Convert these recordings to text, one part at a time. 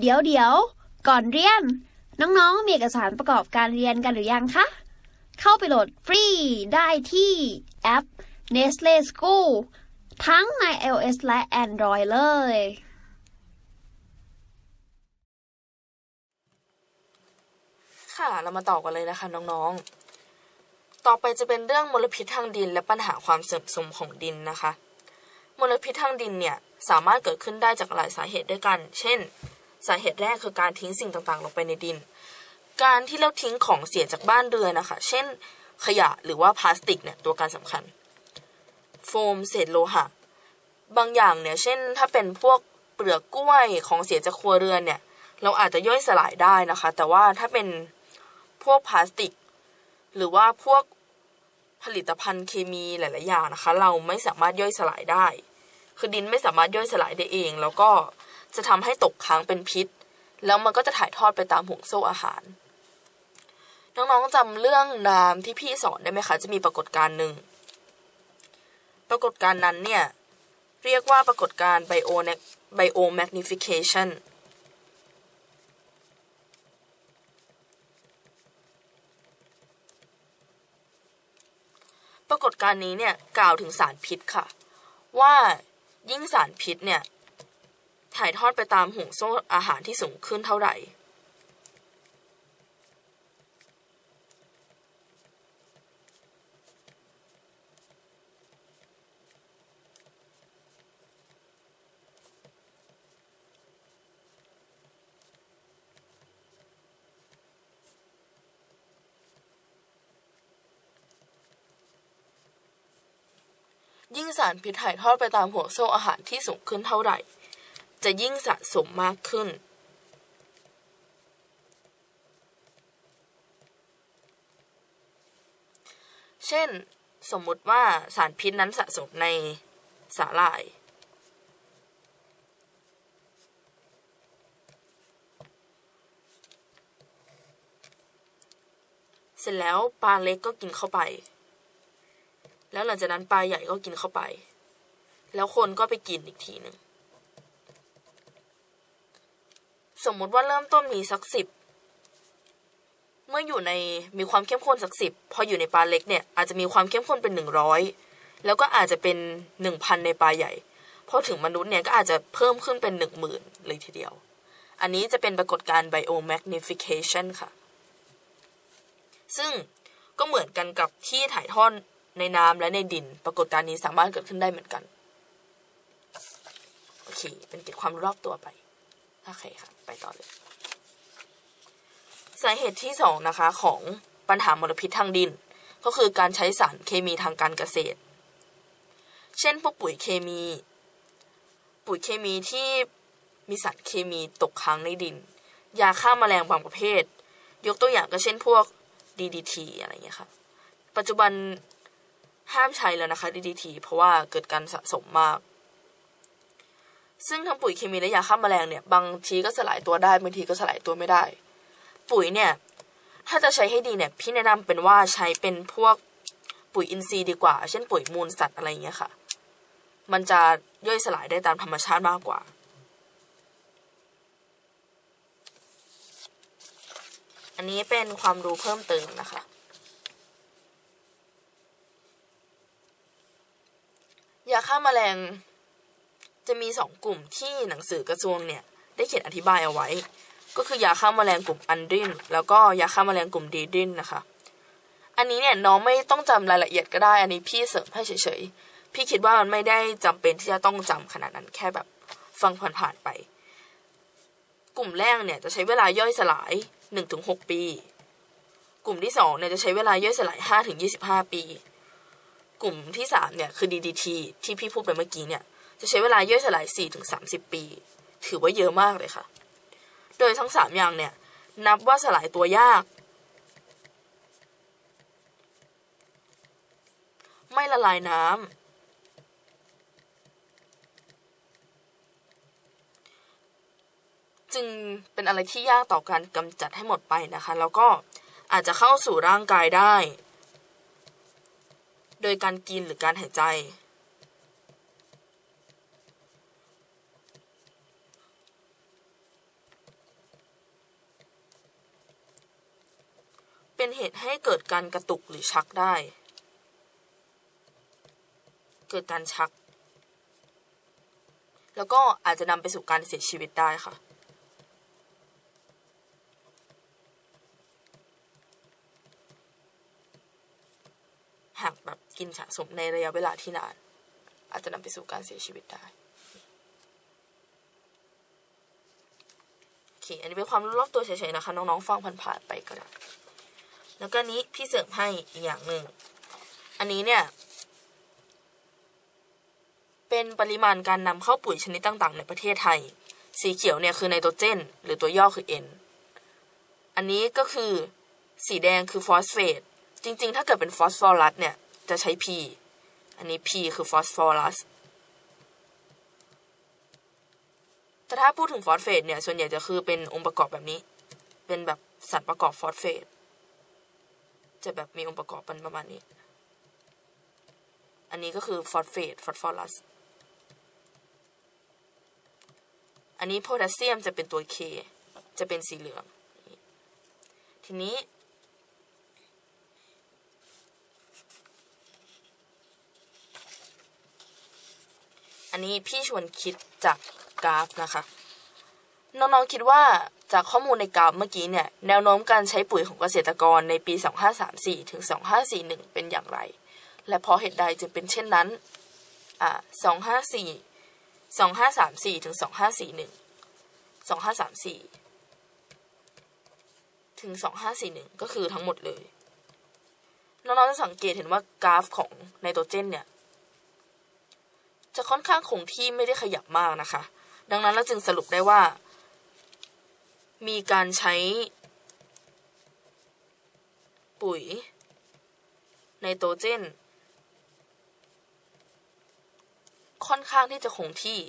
เดี๋ยวเดี๋ยวก่อนเรียน น้องๆ มีเอกสารประกอบการเรียนกันหรือยังคะ เข้าไปโหลดฟรีได้ที่แอป Nestle School ทั้งใน iOS และ Android เลย ค่ะ เรามาต่อกันเลยนะคะน้องๆ ต่อไปจะเป็นเรื่องมลพิษทางดิน และปัญหาความเสื่อมโทรมของดินนะคะ มลพิษทางดินเนี่ย สามารถเกิดขึ้นได้จากหลายสาเหตุด้วยกัน เช่น สาเหตุแรกคือการทิ้งสิ่งต่างๆ ลงไปในดิน การที่เราทิ้งของเสียจากบ้านเรือนนะคะ เช่น ขยะหรือว่าพลาสติกเนี่ยตัวการสำคัญ โฟมเศษโลหะ บางอย่างเนี่ย เช่น ถ้าเป็นพวกเปลือกกล้วยของเสียจากครัวเรือนเนี่ย เราอาจจะย่อยสลายได้นะคะ แต่ว่าถ้าเป็นพวกพลาสติก หรือว่าพวกผลิตภัณฑ์เคมีหลาย ๆ อย่างนะคะ เราไม่สามารถย่อยสลายได้ คือดินไม่สามารถย่อยสลายได้เอง แล้วก็ จะทำให้ตกค้างเป็นพิษ แล้วมันก็จะถ่ายทอดไปตามห่วงโซ่อาหาร น้องๆจำเรื่องน้ำที่พี่สอนได้ไหมคะ จะมีปรากฏการณ์หนึ่ง ปรากฏการณ์นั้นเนี่ย เรียกว่าปรากฏการณ์ไบโอไบโอแมกนิฟิเคชันปรากฏการณ์นี้เนี่ยกล่าวถึงสารพิษค่ะ ว่ายิ่งสารพิษเนี่ย ถ่ายทอดไปตามห่วงโซ่อาหารที่สูงขึ้นเท่าไหร่ ยิ่งสารพิษถ่ายทอดไปตามห่วงโซ่อาหารที่สูงขึ้นเท่าไหร่ จะยิ่งสะสมมากขึ้น เช่น สมมุติว่าสารพิษนั้นสะสมในสาหร่าย เสร็จแล้วปลาเล็กก็กินเข้าไป แล้วหลังจากนั้นปลาใหญ่ก็กินเข้าไป แล้วคนก็ไปกินอีกทีหนึ่ง สมมุติว่าเริ่มต้นมีสักสิบเมื่ออยู่ในมีความเข้มข้นสักสิบพออยู่ในปลาเล็กเนี่ยอาจจะมีความเข้มข้นเป็นหนึ่งร้อยแล้วก็อาจจะเป็นหนึ่งพันในปลาใหญ่พอถึงมนุษย์เนี่ยก็อาจจะเพิ่มขึ้นเป็นหนึ่งหมื่นเลยทีเดียว อันนี้จะเป็นปรากฏการณ์ biomagnification ค่ะ ซึ่งก็เหมือนกันกับที่ถ่ายทอดในน้ำและในดิน ปรากฏการณ์นี้สามารถเกิดขึ้นได้เหมือนกัน โอเค เป็นเก็บความรอบตัวไป โอเคค่ะ ไปต่อเลย สาเหตุที่สองนะคะของปัญหามลพิษทางดิน ก็คือการใช้สารเคมีทางการเกษตร เช่นพวกปุ๋ยเคมี ปุ๋ยเคมีที่มีสารเคมีตกค้างในดิน ยาฆ่ามาแมลงบางประเภท ยกตัวอย่างก็เช่นพวก DDT อะไรเงี้ยค่ะ ปัจจุบันห้ามใช้แล้วนะคะ DDT เพราะว่าเกิดการสะสมมาก ซึ่งทั้งปุ๋ยเคมีและยาฆ่าแมลงเนี่ยบางทีก็สลายตัวได้บางทีก็สลายตัวไม่ได้ ปุ๋ยเนี่ยถ้าจะใช้ให้ดีเนี่ยพี่แนะนำเป็นว่าใช้เป็นพวกปุ๋ยอินทรีย์ดีกว่า เช่นปุ๋ยมูลสัตว์อะไรเงี้ยค่ะ มันจะย่อยสลายได้ตามธรรมชาติมากกว่า อันนี้เป็นความรู้เพิ่มเติมนะคะ ยาฆ่ามาแมลง จะมีสองกลุ่มที่หนังสือกระทรวงเนี่ยได้เขียนอธิบายเอาไว้ ก็คือยาฆ่ามาแมลงกลุ่มอันดินแล้วก็ยาฆ่ามาแมลงกลุ่มดีดินนะคะ อันนี้เนี่ยน้องไม่ต้องจำรายละเอียดก็ได้ อันนี้พี่เสริมให้เฉยๆ พี่คิดว่ามันไม่ได้จำเป็นที่จะต้องจำขนาดนั้นแค่แบบฟังผ่านๆไป กลุ่มแรกเนี่ยจะใช้เวลาย่อยสลายหนึ่งถึงหกปี กลุ่มที่สองเนี่ยจะใช้เวลาย่อยสลายห้าถึงยี่สิบห้าปี กลุ่มที่สามเนี่ยคือ DDT ที่พี่พูดไปเมื่อกี้เนี่ย จะใช้เวลาย่อยสลายสี่ถึงสามสิบปี ถือว่าเยอะมากเลยค่ะ โดยทั้งสามอย่างเนี่ย นับว่าสลายตัวยาก ไม่ละลายน้ำจึงเป็นอะไรที่ยากต่อการกำจัดให้หมดไปนะคะ แล้วก็อาจจะเข้าสู่ร่างกายได้ โดยการกินหรือการหายใจ เป็นเหตุให้เกิดการกระตุกหรือชักได้ เกิดการชัก แล้วก็อาจจะนำไปสู่การเสียชีวิตได้ค่ะหากแบบกินสะสมในระยะเวลาที่นาน อาจจะนำไปสู่การเสียชีวิตได้โอเคอันนี้เป็นความรู้รอบตัวเฉยๆนะคะ น้องๆฟังผ่านๆไปก็ได้ แล้วก็นี้พี่เสริมให้อีกอย่างหนึ่ง อันนี้เนี่ย เป็นปริมาณการนำเข้าปุ๋ยชนิดต่างๆ ในประเทศไทย สีเขียวเนี่ยคือไนโตรเจน หรือตัวย่อคือ N อันนี้ก็คือสีแดงคือฟอสเฟต จริงๆ ถ้าเกิดเป็นฟอสฟอรัสเนี่ย จะใช้ P อันนี้ P คือฟอสฟอรัสแต่ถ้าพูดถึงฟอสเฟตเนี่ย ส่วนใหญ่จะคือเป็นองค์ประกอบแบบนี้ เป็นแบบสารประกอบฟอสเฟต จะแบบมีองค์ประกอบเป็นประมาณนี้ อันนี้ก็คือฟอสเฟตฟอสฟอรัส อันนี้โพแทสเซียมจะเป็นตัว K จะเป็นสีเหลือง ทีนี้อันนี้พี่ชวนคิดจากกราฟนะคะ น้องๆคิดว่า จากข้อมูลในกราฟเมื่อกี้เนี่ยแนวโน้มการใช้ปุ๋ยของเกษตรกรในปี 2534 ถึง 2541 เป็นอย่างไร และเพราะเหตุใดจึงเป็นเช่นนั้นอ่า254 2534 ถึง 2541 2534 ถึง 2541 ก็คือทั้งหมดเลย น้องๆจะสังเกตเห็นว่ากราฟของไนโตรเจนเนี่ยจะค่อนข้างคงที่ไม่ได้ขยับมากนะคะ ดังนั้นเราจึงสรุปได้ว่า มีการใช้ปุ๋ยไนโตรเจน ค่อนข้างที่จะคงที่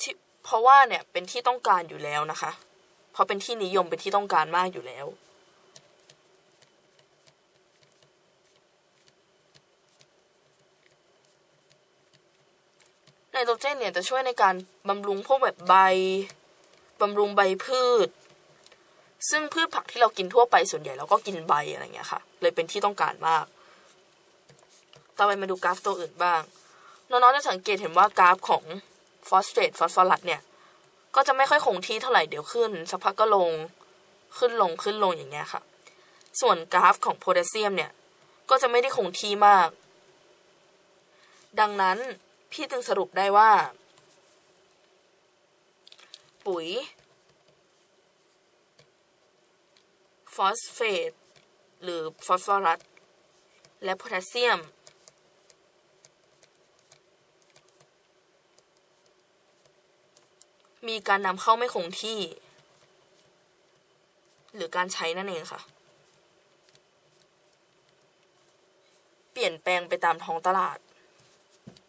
ที่ เพราะว่าเนี่ยเป็นที่ต้องการอยู่แล้วนะคะ เพราะเป็นที่นิยมเป็นที่ต้องการมากอยู่แล้ว ไนโตรเจนเนี่ยจะช่วยในการบำรุงพวกแบบใบบำรุงใบพืช ซึ่งพืชผักที่เรากินทั่วไปส่วนใหญ่เราก็กินใบอะไรเงี้ยค่ะ เลยเป็นที่ต้องการมาก ต่อไปมาดูกราฟตัวอื่นบ้าง น้องๆจะสังเกตเห็นว่ากราฟของฟอสเฟตฟอสฟอรัสเนี่ย ก็จะไม่ค่อยคงที่เท่าไหร่เดี๋ยวขึ้นสักพักก็ลงขึ้นลงขึ้นลงอย่างเงี้ยค่ะ ส่วนกราฟของโพแทสเซียมเนี่ย ก็จะไม่ได้คงที่มาก ดังนั้น พี่จึงสรุปได้ว่า ปุ๋ย ฟอสเฟต หรือฟอสฟอรัส และโพแทสเซียม มีการนำเข้าไม่คงที่ หรือการใช้นั่นเองค่ะ เปลี่ยนแปลงไปตามท้องตลาด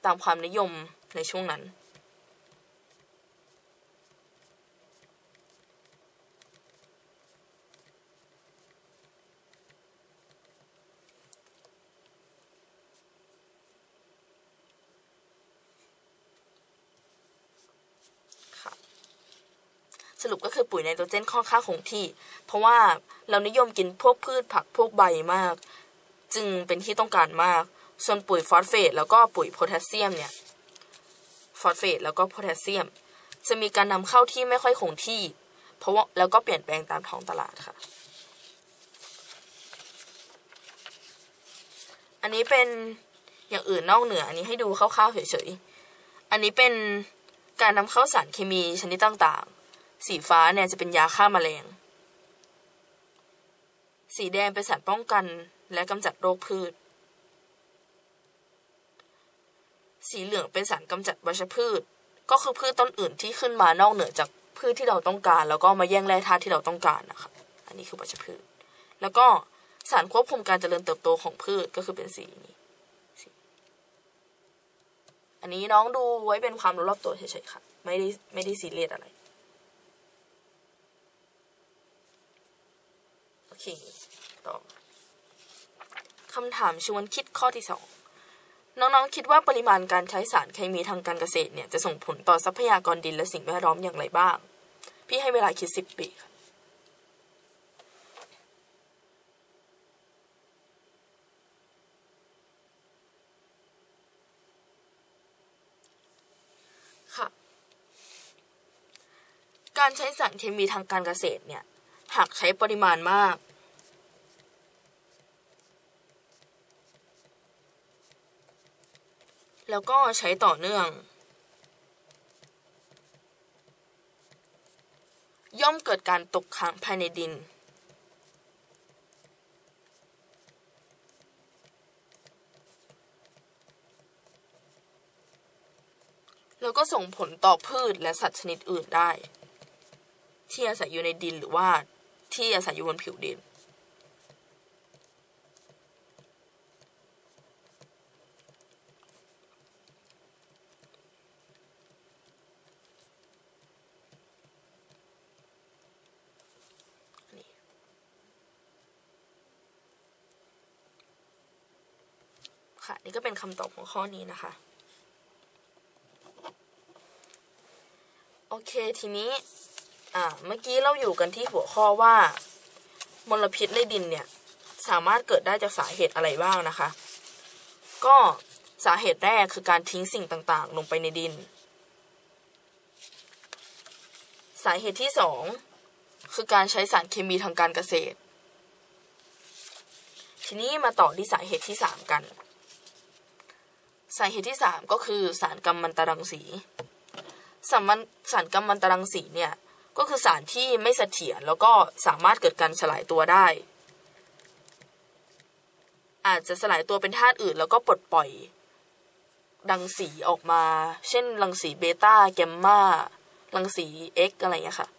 ตามความนิยมในช่วงนั้น สรุปก็คือปุ๋ยไนโตรเจนค่อนข้างคงที่ เพราะว่าเรานิยมกินพวกพืชผักพวกใบมาก จึงเป็นที่ต้องการมาก ส่วนปุ๋ยฟอสเฟตแล้วก็ปุ๋ยโพแทสเซียมเนี่ยฟอสเฟตแล้วก็โพแทสเซียม จะมีการนำเข้าที่ไม่ค่อยคงที่ เพราะว่าแล้วก็เปลี่ยนแปลงตามท้องตลาดค่ะ อันนี้เป็นอย่างอื่นนอกเหนือ อันนี้ให้ดูคร่าวๆเฉยๆ อันนี้เป็นการนำเข้าสารเคมีชนิดต่างๆ สีฟ้าเนี่ยจะเป็นยาฆ่ามาแมลง สีแดงเป็นสารป้องกันและกำจัดโรคพืช สีเหลืองเป็นสารกำจัดวัชพืช ก็คือพืชต้นอื่นที่ขึ้นมานอกเหนือจากพืชที่เราต้องการ แล้วก็มาแย่งแร่ธาตุที่เราต้องการนะคะอันนี้คือวัชพืช แล้วก็สารควบคุมการเจริญเติบโตของพืชก็คือเป็นสีนี้อันนี้น้องดูไว้เป็นความรู้รอบตัวเฉยๆค่ะ ไม่ได้ไม่ได้ซีเรียสอะไรโอเคต่อคำถามชวนคิดข้อที่สอง น้องๆคิดว่าปริมาณการใช้สารเคมีทางการเกษตรเนี่ยจะส่งผลต่อทรัพยากรดินและสิ่งแวดล้อมอย่างไรบ้าง พี่ให้เวลาคิดสิบปีค่ะการใช้สารเคมีทางการเกษตรเนี่ย หากใช้ปริมาณมาก แล้วก็ใช้ต่อเนื่อง ย่อมเกิดการตกค้างภายในดิน แล้วก็ส่งผลต่อพืชและสัตว์ชนิดอื่นได้ ที่อาศัยอยู่ในดินหรือว่าที่อาศัยอยู่บนผิวดินค่ะ นี่ก็เป็นคำตอบของข้อนี้นะคะ โอเคทีนี้ อ่า เมื่อกี้เราอยู่กันที่หัวข้อว่ามลพิษในดินเนี่ย สามารถเกิดได้จากสาเหตุอะไรบ้างนะคะ ก็สาเหตุแรกคือการทิ้งสิ่งต่างๆ ลงไปในดิน สาเหตุที่สองคือการใช้สารเคมีทางการเกษตร ทีนี้มาต่อที่สาเหตุที่สามกัน สาเหตุที่สามก็คือสารกัมมันตรังสีสารมันสารกัมมันตรังสีเนี่ยก็คือสารที่ไม่เสถียรแล้วก็สามารถเกิดการสลายตัวได้ อาจจะสลายตัวเป็นธาตุอื่น แล้วก็ปลดปล่อยรังสีออกมา เช่นรังสีเบต้าแกมมารังสีเอ็กอะไรอย่างเงี้ยค่ะ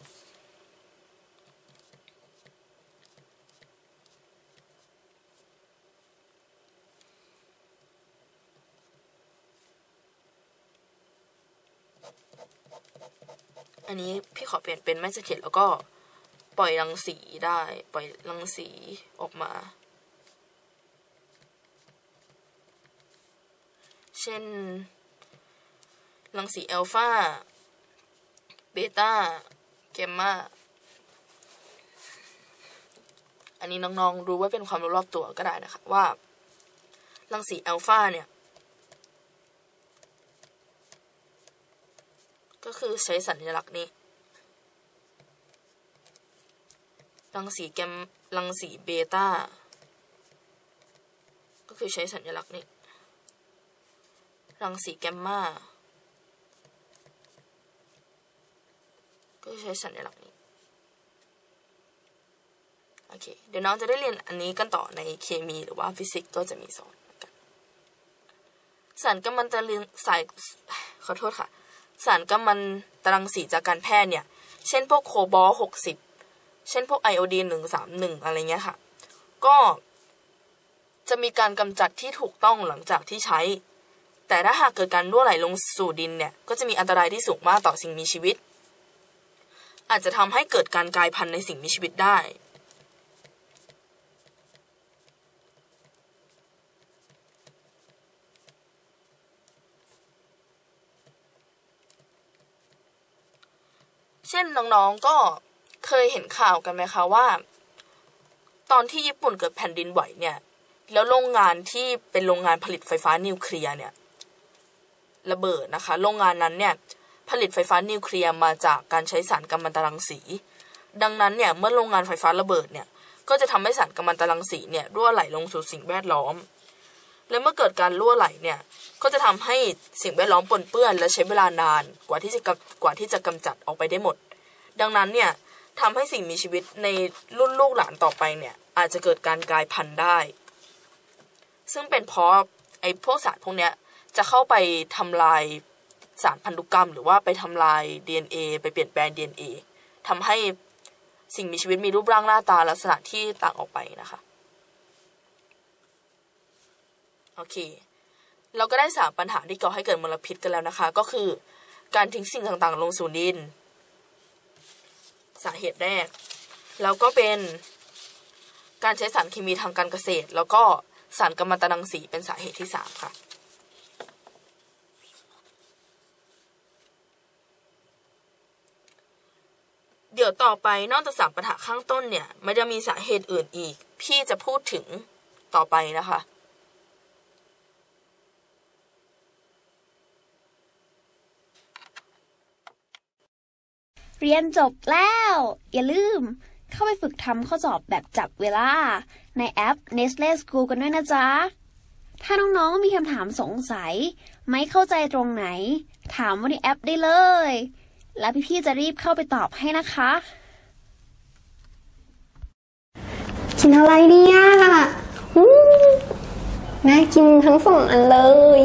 อันนี้พี่ขอเปลี่ยนเป็นไม่เสถียรแล้วก็ปล่อยรังสีได้ ปล่อยรังสีออกมา เช่น รังสีอัลฟาเบต้าแกมมาอันนี้น้องๆรู้ไว้เป็นความรู้รอบตัวก็ได้นะคะว่า รังสีอัลฟาเนี่ย ก็คือใช้สัญลักษณ์นี้ รังสีแกมรังสีเบต้า ก็คือใช้สัญลักษณ์นี้ รังสีแกมมาก็ใช้สัญลักษณ์นี้ โอเค เดี๋ยวน้องจะได้เรียนอันนี้กันต่อในเคมีหรือว่าฟิสิกส์ก็จะมีสอนกันสารกัมมันตรังสายขอโทษค่ะ สารกัมมันตรังสีจากการแพทย์เนี่ย เช่นพวกโคบอลหกสิบเช่นพวกไอโอดีนหนึ่งสามหนึ่งอะไรเงี้ยค่ะ ก็จะมีการกำจัดที่ถูกต้องหลังจากที่ใช้ แต่ถ้าหากเกิดการรั่วไหลลงสู่ดินเนี่ย ก็จะมีอันตรายที่สูงมากต่อสิ่งมีชีวิต อาจจะทำให้เกิดการกลายพันธุ์ในสิ่งมีชีวิตได้ เช่นน้องๆก็เคยเห็นข่าวกันไหมคะว่า ตอนที่ญี่ปุ่นเกิดแผ่นดินไหวเนี่ย แล้วโรงงานที่เป็นโรงงานผลิตไฟฟ้านิวเคลียร์เนี่ยระเบิดนะคะ โรงงานนั้นเนี่ยผลิตไฟฟ้านิวเคลียร์มาจากการใช้สารกัมมันตรังสี ดังนั้นเนี่ยเมื่อโรงงานไฟฟ้าระเบิดเนี่ยก็จะทำให้สารกัมมันตรังสีเนี่ยรั่วไหลลงสู่สิ่งแวดล้อม และเมื่อเกิดการรั่วไหลเนี่ยก็จะทำให้สิ่งแวดล้อมปนเปื้อน และใช้เวลานานกว่าที่จะกกว่าที่จะกำจัดออกไปได้หมด ดังนั้นเนี่ยทำให้สิ่งมีชีวิตในรุ่นลูกหลานต่อไปเนี่ยอาจจะเกิดการกลายพันธุ์ได้ ซึ่งเป็นเพราะไอ้พวกสารพวกเนี้ยจะเข้าไปทำลายสารพันธุกรรม หรือว่าไปทำลาย DNA ไปเปลี่ยนแปลง DNA ทำให้สิ่งมีชีวิตมีรูปร่างหน้าตาลักษณะที่ต่างออกไปนะคะ โอเค เราก็ได้สามปัญหาที่ก่อให้เกิดมลพิษกันแล้วนะคะ ก็คือ การทิ้งสิ่งต่างๆ ลงสู่ดิน สาเหตุแรก แล้วก็เป็นการใช้สารเคมีทางการเกษตร แล้วก็สารกัมมันตรังสีเป็นสาเหตุที่สามค่ะเดี๋ยวต่อไปนอกจากสามปัญหาข้างต้นเนี่ย มันจะมีสาเหตุอื่นอีก พี่จะพูดถึงต่อไปนะคะ เรียนจบแล้ว อย่าลืม เข้าไปฝึกทำข้อสอบแบบจับเวลา ในแอป Nestle School กันด้วยนะจ๊ะ ถ้าน้องๆมีคำถามสงสัย ไม่เข้าใจตรงไหน ถามว่าในแอปได้เลย แล้วพี่ๆจะรีบเข้าไปตอบให้นะคะกินอะไรเนี่ยน่ากินทั้งสองอันเลย